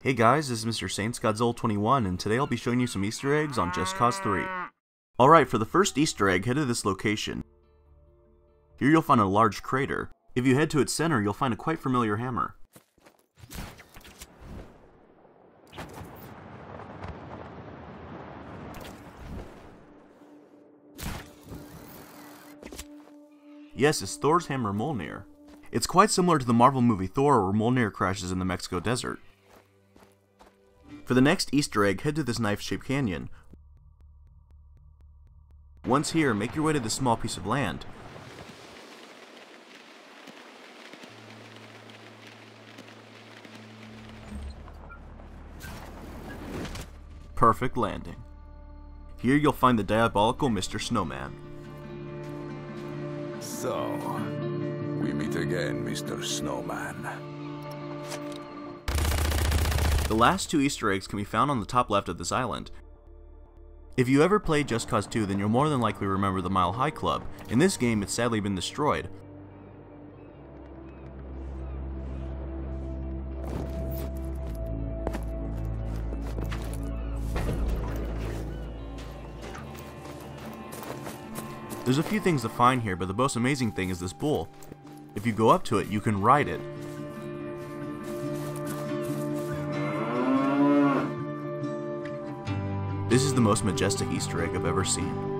Hey guys, this is Mr. Saints Godzilla 21 and today I'll be showing you some Easter eggs on Just Cause 3. Alright, for the first Easter egg, head to this location. Here you'll find a large crater. If you head to its center, you'll find a quite familiar hammer. Yes, it's Thor's hammer Mjolnir. It's quite similar to the Marvel movie Thor where Mjolnir crashes in the Mexico desert. For the next Easter egg, head to this knife-shaped canyon. Once here, make your way to this small piece of land. Perfect landing. Here you'll find the diabolical Mr. Snowman. So, we meet again, Mr. Snowman. The last two Easter eggs can be found on the top left of this island. If you ever played Just Cause 2, then you'll more than likely remember the Mile High Club. In this game, it's sadly been destroyed. There's a few things to find here, but the most amazing thing is this bull. If you go up to it, you can ride it. This is the most majestic Easter egg I've ever seen.